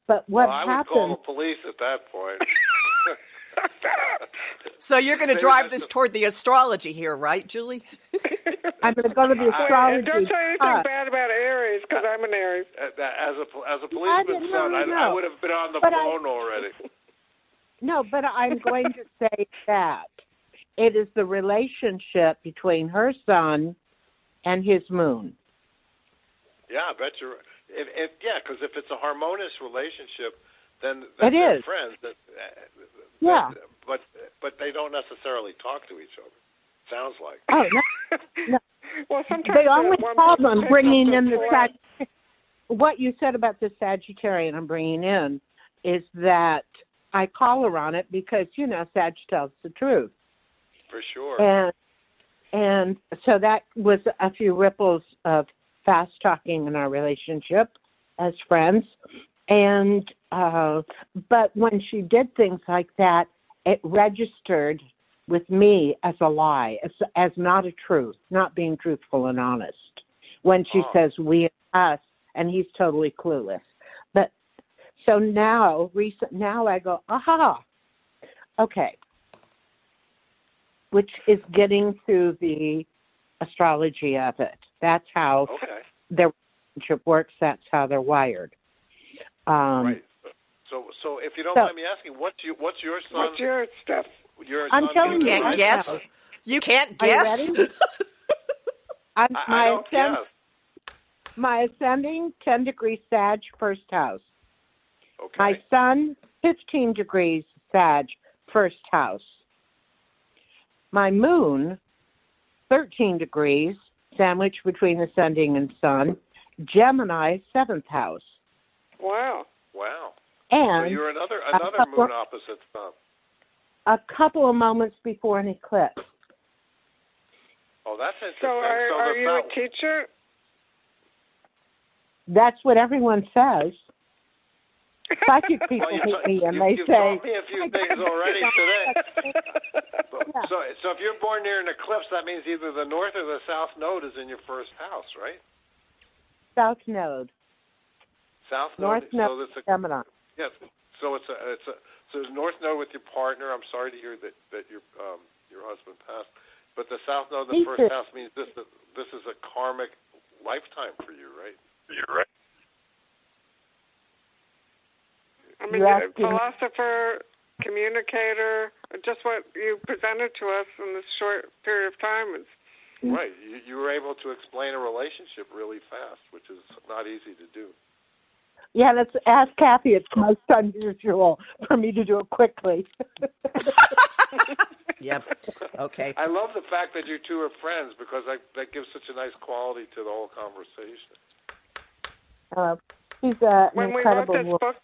But what well, I happened? would call the police at that point. [LAUGHS] So you're going to drive this toward the astrology here, right, Julie? [LAUGHS] I'm going to go to the astrology. and don't say anything class. bad about Aries because I'm an Aries. Uh, uh, as a as a I policeman's didn't son, I. I would have been on the But I- phone already. [LAUGHS] No, but I'm going to say that it is the relationship between her son and his moon. Yeah, I bet you're. If, if, yeah, because if it's a harmonious relationship, then, then It they're is. friends. That, uh, Yeah. but but they don't necessarily talk to each other. Sounds like. Oh, no, [LAUGHS] no. Well, sometimes They only problem bringing in the. Sag- what you said about the Sagittarian I'm bringing in is that I call her on it because you know Sag tells the truth, For sure. and and so that was a few ripples of fast talking in our relationship as friends, and uh, but when she did things like that, it registered with me as a lie, as, as not a truth, not being truthful and honest. When she Oh. says we and us, and he's totally clueless. But so now, recent now, I go, aha, okay, which is getting to the astrology of it. That's how Okay. their relationship works. That's how they're wired. Um, right. So so if you don't so- mind me asking, what's you what's your son? What's your stuff? Your I'm telling is you Can't right guess. now. You can't Are guess. ready? [LAUGHS] I'm, I, my I don't ascend- guess. my ascending 10 degrees Sag, first house. Okay. My sun, 15 degrees Sag, first house. My moon, 13 degrees, sandwiched between the ascending and sun, Gemini, seventh house. Wow. Wow. So And you're another another couple- moon opposite sun. a couple of moments before an eclipse. Oh, that's interesting. So are, so are the you a teacher? That's what everyone says. Psychic people Well, you, meet me and you, they you've say, told me a few things already today. [LAUGHS] Yeah. So, so if you're born near an eclipse, that means either the north or the south node is in your first house, right? South Node, South North node. Node, So it's a, Gemini. yes. So it's a it's a so it's north node with your partner. I'm sorry to hear that that your um your husband passed, but the south node, the Me first too. house means this this is a karmic lifetime for you, right? You're right. I mean, You're a asking- philosopher, communicator, just what you presented to us in this short period of time is Right. You, you were able to explain a relationship really fast, which is not easy to do. Yeah, let's ask Kathy. It's most unusual for me to do it quickly. [LAUGHS] [LAUGHS] Yep. Okay. I love the fact that you two are friends because that, that gives such a nice quality to the whole conversation. uh, he's uh, an when we wrote incredible. this wo- book,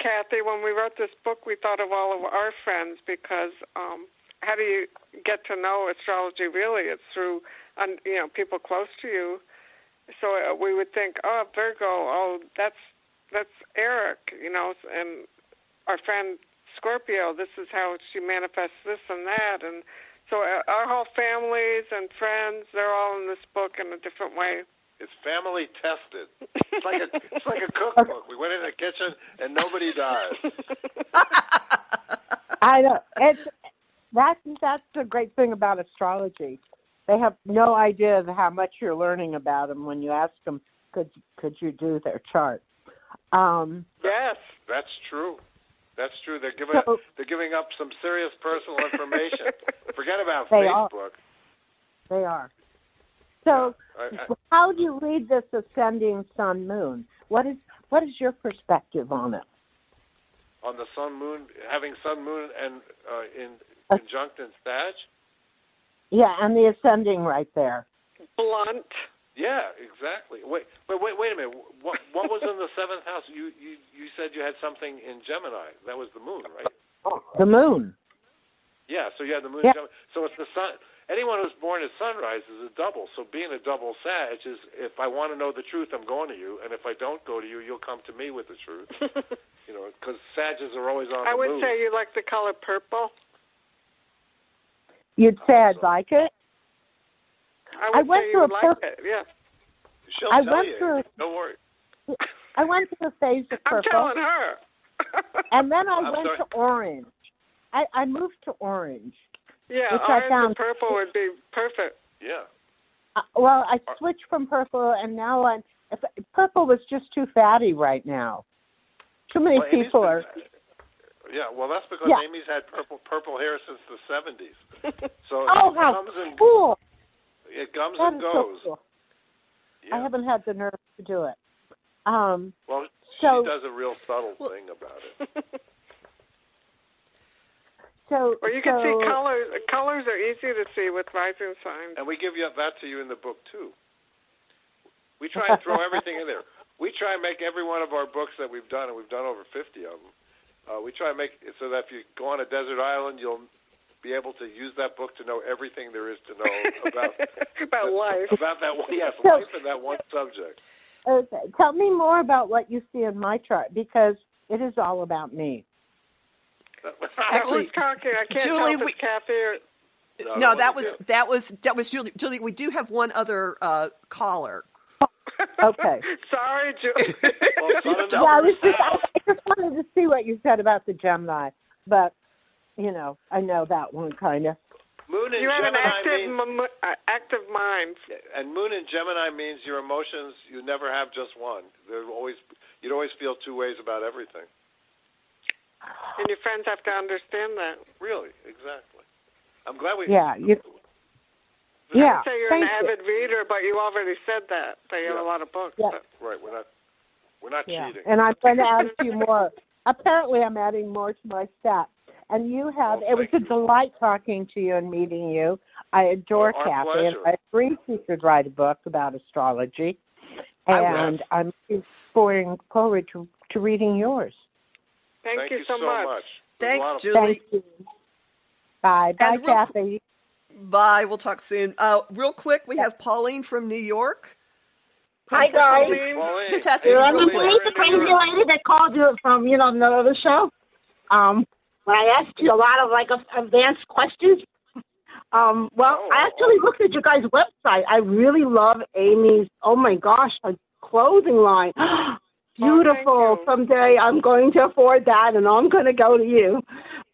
Kathy, when we wrote this book, we thought of all of our friends because um, how do you get to know astrology really? It's through you know people close to you. So uh, we would think, oh, Virgo, oh, that's that's Eric, you know, and our friend Scorpio. This is how she manifests this and that, and so uh, our whole families and friends, they're all in this book in a different way. It's family tested. It's like a it's like a [LAUGHS] cookbook. We went in the kitchen and nobody dies. I know it's that's that's the great thing about astrology. They have no idea of how much you're learning about them when you ask them, "Could could you do their chart?" Um, Yes. That's true. That's true. They're giving So- they're giving up some serious personal information. [LAUGHS] Forget about They are. Facebook. they are. So, I, I, how do you read this ascending sun moon? What is what is your perspective on it? on the sun moon, having sun moon and uh, in conjunct in Sag. Yeah, and the ascending right there. Blunt. Yeah, exactly. Wait, but wait, wait a minute. What what was in the [LAUGHS] seventh house? You you you said you had something in Gemini. That was the moon, right? Oh, The moon. Yeah. So you had the moon. Yeah. Gemini. So it's the sun. Anyone who's born at sunrise is a double. So being a double Sag is if I want to know the truth, I'm going to you, and if I don't go to you, you'll come to me with the truth. [LAUGHS] you know, because Sages are always on I the would move. say you like the color purple. You'd say I'd like it. I I went say through a like purple- it. Yeah. She'll I tell went you. through- Don't worry. [LAUGHS] I went through a phase of purple. I'm purple, telling her. and then I I'm went sorry. to orange. I, I moved to orange. Yeah, Which I orange found- and purple would be perfect. Yeah. Uh, well, I switched from purple, and now I'm. If, purple was just too fatty right now. Too many Well, people been- are. Yeah, well, that's because Yeah. Amy's had purple purple hair since the seventies. [LAUGHS] So Oh, it how comes and cool! it comes That and is goes. so cool. Yeah. I haven't had the nerve to do it. Um, Well, So- she does a real subtle thing about it. [LAUGHS] so, Well, you can so, see colors. Colors are easy to see with rising signs. And we give you that to you in the book too. We try and throw everything in there. We try and make every one of our books that we've done, and we've done over fifty of them. Uh, we try and make it so that if you go on a desert island, you'll be able to use that book to know everything there is to know [LAUGHS] about About life. about that one. Yes, So- life and that one subject. Okay, tell me more about what you see in my chart because it is all about me. Actually, Who's talking? I can't Julie, we- it's Kathy or. No, No, that that was wasn't that was that was Julie. Julie, we do have one other uh, caller. [LAUGHS] Okay. Sorry, Julie. [LAUGHS] Well, yeah, I was just I, I just wanted to see what you said about the Gemini, but you know, I know that one kind of. Moon in you have an Gemini active, means, m- uh, active mind. and Moon in Gemini means your emotions. You never have just one. There always you'd always feel two ways about everything. And your friends have to understand that. Really, exactly. I'm glad we. Yeah, you. I Yeah, would say you're thank an you. avid reader, but you already said that. That you have a lot of books. Yeah. But Right, we're not. We're not Yeah, cheating. and I'm going to add a few [LAUGHS] more. Apparently, I'm adding more to my set. And you have. Oh, it was a you. delight talking to you and meeting you. I adore Our Kathy, and pleasure. I agree she should write a book about astrology. I will. And I'm looking forward forward to, to reading yours. Thank, Thank you so much. There's a Thanks, Julie. Thank you. Bye. Bye, And real Kathy. Bye. We'll talk soon. Uh, real quick, we have Pauline from New York. Hi, guys. Just, Pauline, this has to hey, be I'm real quick. The crazy lady that called you from, you know, the other show. Um, when I asked you a lot of like advanced questions. Um, well, Oh, I actually looked at your guys' website. I really love Amy's. Oh my gosh, her clothing line. Beautiful. you. Someday I'm going to afford that, and I'm going to go to you.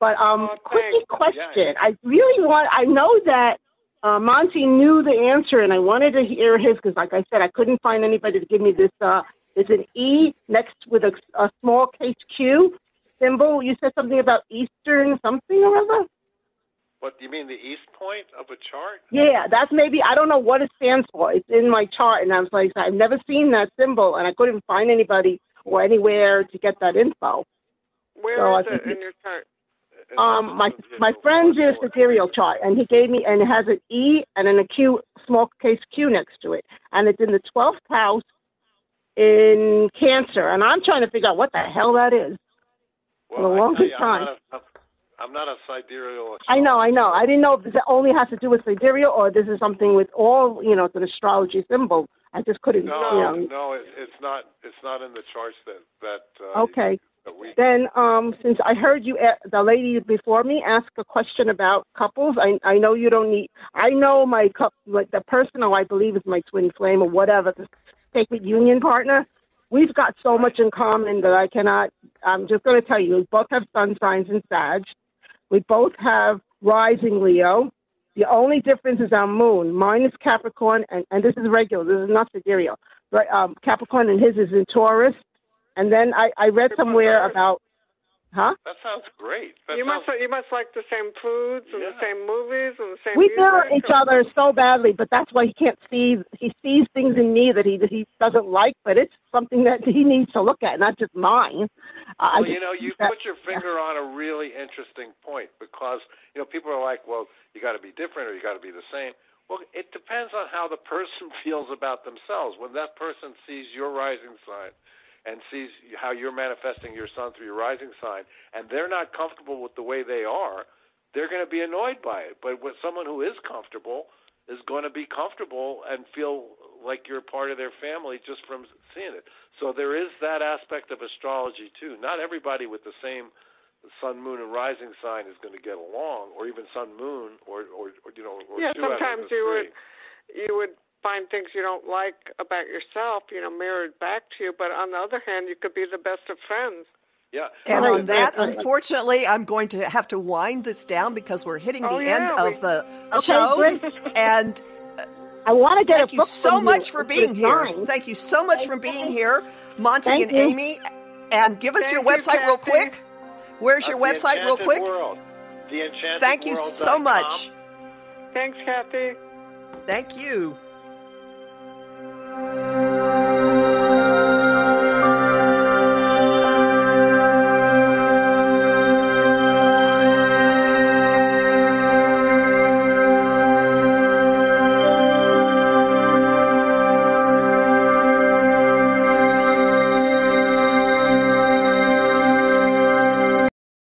But um, Oh, thanks. question. I really want. I know that uh, Monte knew the answer, and I wanted to hear his because, like I said, I couldn't find anybody to give me this. Uh, it's an E next with a, a small case Q symbol. You said something about Eastern something or other. What do you mean the east point of a chart? Yeah, that's maybe I don't know what it stands for. It's in my chart, and I was like, I've never seen that symbol, and I couldn't find anybody or anywhere to get that info. Where So is it in your chart? Um, my my friend did a sidereal chart, and he gave me, and it has an E and an a Q, small case Q next to it, and it's in the twelfth house in Cancer, and I'm trying to figure out what the hell that is. Well, the I tell longest you, time. I'm not a, I'm not a sidereal. I know, I know. I didn't know if this only has to do with sidereal or this is something with all, you know, it's an astrology symbol. I just couldn't, No, you know. no, it, it's not. It's not in the charts that that. Uh, Okay. That we, Then, um, since I heard you, the lady before me ask a question about couples, I I know you don't need. I know my couple, like the person who I believe is my twin flame or whatever, the sacred union partner. We've got so much in common that I cannot. I'm just going to tell you, we both have sun signs in Sag. We both have rising Leo. The only difference is our moon. Mine is Capricorn, and, and this is regular. This is not sidereal. Right, um, Capricorn, and his is in Taurus. And then I, I read somewhere about, Huh? That sounds great. That you sounds, must you must like the same foods and the same movies and the same. We music. mirror each other so badly, but that's why he can't see. He sees things in me that he that he doesn't like, but it's something that he needs to look at, not just mine. Uh, I well, just you know, you that- put your finger on a really interesting point because you know people are like, well, you got to be different or you got to be the same. Well, it depends on how the person [LAUGHS] feels about themselves. When that person sees your rising sign and sees how you're manifesting your sun through your rising sign, and they're not comfortable with the way they are, they're going to be annoyed by it. But with someone who is comfortable is going to be comfortable and feel like you're part of their family just from seeing it. So there is that aspect of astrology too. Not everybody with the same sun, moon, and rising sign is going to get along, or even sun, moon, or or, or you know, or yeah, two out of sometimes you would you would find things you don't like about yourself, you know, mirrored back to you. But on the other hand, you could be the best of friends. Yeah. And Right, on that, right, right. unfortunately, I'm going to have to wind this down because we're hitting Oh, the yeah, end we- of the Okay, show. great. And I want to get thank a you book so much you. for being here. Thank you so much for being here, Monte Thank and you. Amy. And give us Thank your you, website real quick. Where's your Uh, The website, real quick? World. The Enchanted Thank you World so com. much. Thanks, Kathy. Thank you.